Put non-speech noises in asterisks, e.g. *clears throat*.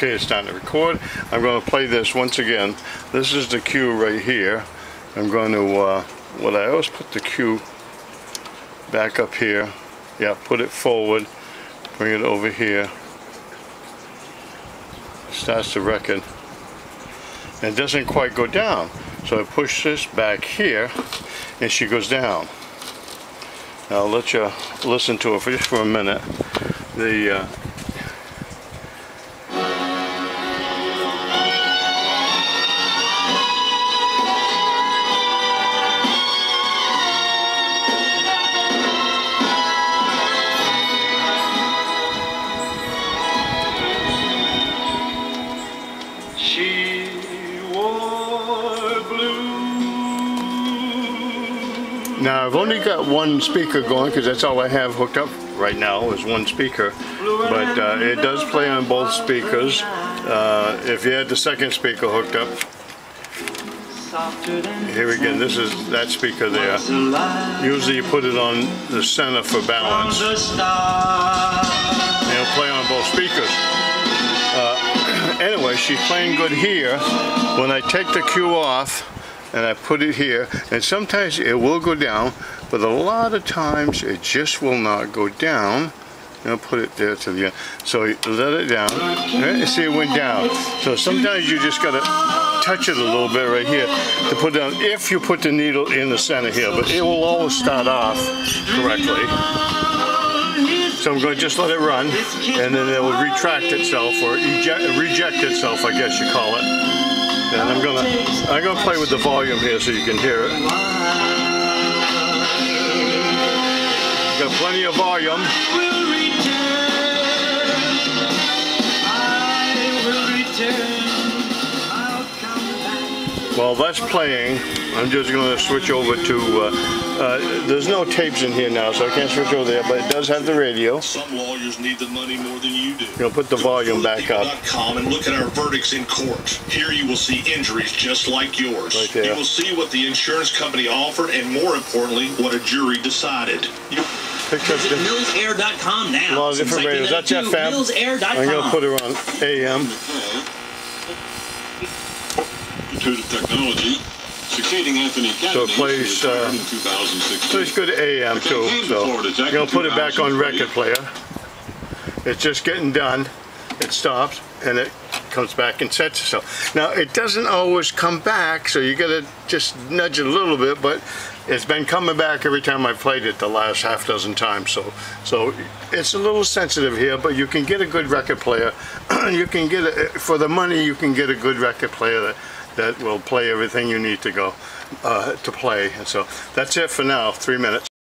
Okay, it's time to record. I'm going to play this once again. This is the cue right here. I'm going to, uh, what I always put the cue back up here. Yeah, put it forward, bring it over here. Starts the record. And it doesn't quite go down. So I push this back here and she goes down. Now I'll let you listen to it for just for a minute. The uh, Now I've only got one speaker going because that's all I have hooked up right now is one speaker. But uh, it does play on both speakers. Uh, if you had the second speaker hooked up, here again, this is that speaker there. Usually you put it on the center for balance. And it'll play on both speakers. Uh, *clears throat* anyway, she's playing good here. When I take the cue off and I put it here, and sometimes it will go down, but a lot of times it just will not go down. And I'll put it there to the end. So let it down. See it went down. So sometimes you just gotta touch it a little bit right here to put down if you put the needle in the center here. But it will always start off correctly. So I'm going to just let it run, and then it will retract itself or eject, reject itself, I guess you call it. And I'm gonna I'm gonna play with the volume here so you can hear it. Got plenty of volume. While that's playing, I'm just gonna switch over to. Uh, uh, there's no tapes in here now, so I can't switch over there, but it does have the radio. Some lawyers need the money more than you do. You'll put the volume back up. Com and look at our verdicts in court. Here you will see injuries just like yours. Right there. You will see what the insurance company offered and more importantly, what a jury decided. You Visit millsair.com now. a lot of different radios. that That's FM. I'm gonna put her on AM. Intuitive Technology, succeeding Anthony Kennedy. So it plays, uh, in 2016. So it's good AM too. So I'm put it back on record player. It's just getting done. It stops and it comes back and sets itself. Now it doesn't always come back, so you gotta just nudge it a little bit, but it's been coming back every time I played it the last half dozen times. So so it's a little sensitive here, but you can get a good record player. *clears throat* you can get a, for the money you can get a good record player that that will play everything you need to go uh, to play. And so that's it for now. Three minutes.